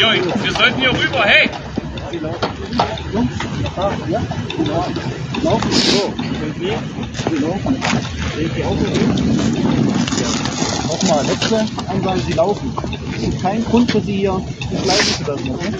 Wir sollten hier rüber, hey! Ja, genau. Laufen, so. Sie laufen. Sehen Sie auch so Nochmal, letzte Ansage, Sie laufen. Es gibt keinen Grund für Sie hier nicht laufen zu lassen, okay?